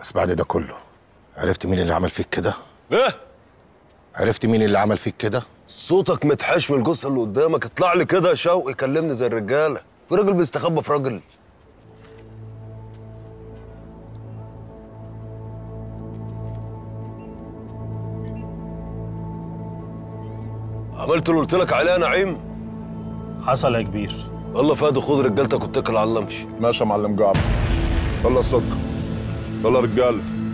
بس بعد ده كله. عرفت مين اللي عمل فيك كده؟ إيه؟ عرفت مين اللي عمل فيك كده؟ صوتك متحش من الجثة اللي قدامك. اطلع لي كده يا شوقي كلمني زي الرجالة. في راجل بيستخبى في راجل. عملت اللي قلت لك عليه يا نعيم؟ حصل يا كبير. يلا فادي خد رجالتك واتكل على الله امشي. ماشي يا معلم جعفر يلا صدق. والله رجاله